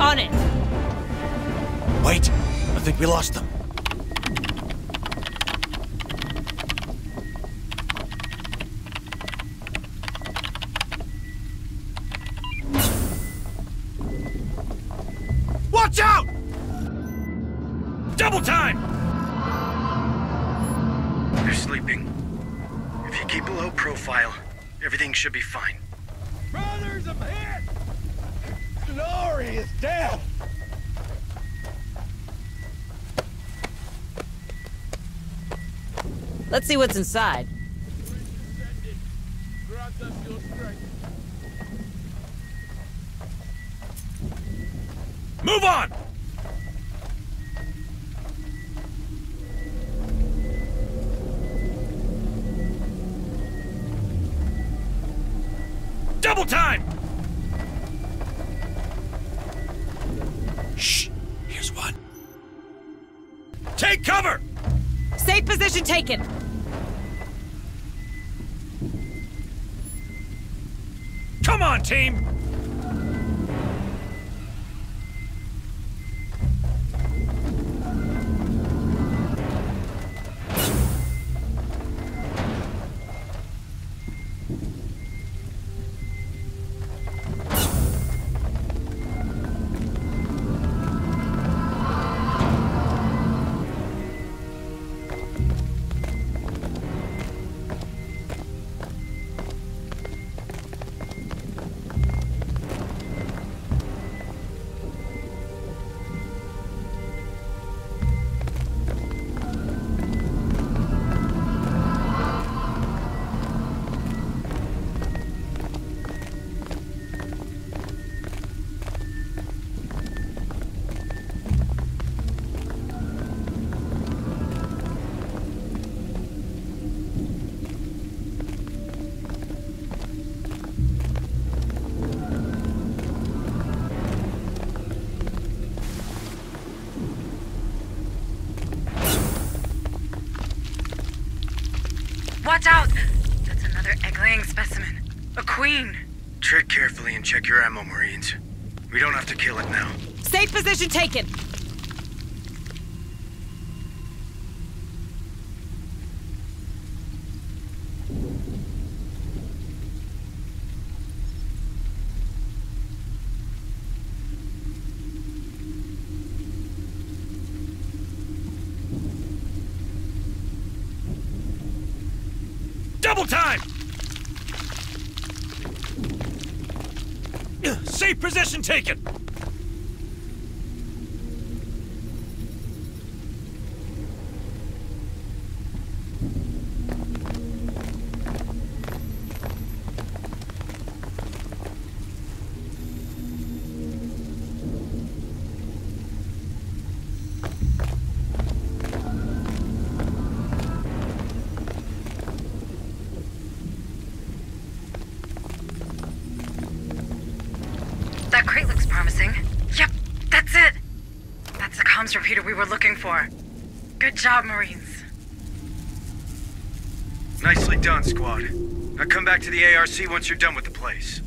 On it. Wait, I think we lost them. Watch out! Double time! They're sleeping. If you keep a low profile, everything should be fine. Brothers, I'm hit! Glorious death! Let's see what's inside. Grant us your strength. Move on! Double time! Shh! Here's one. Take cover! Safe position taken. Come on, team! Watch out! That's another egg-laying specimen. A queen. Tread carefully and check your ammo, Marines. We don't have to kill it now. Safe position taken. Double time! Safe position taken! Comms repeater we were looking for. Good job, Marines. Nicely done, squad. Now come back to the ARC once you're done with the place.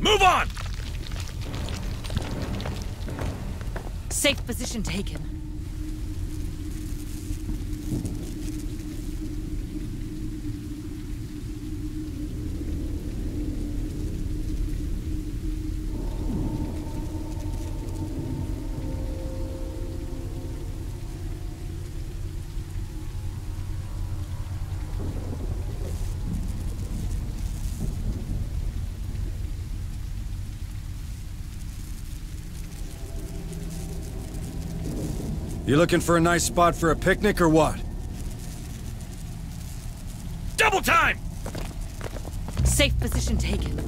Move on! Safe position taken. You looking for a nice spot for a picnic or what? Double time! Safe position taken.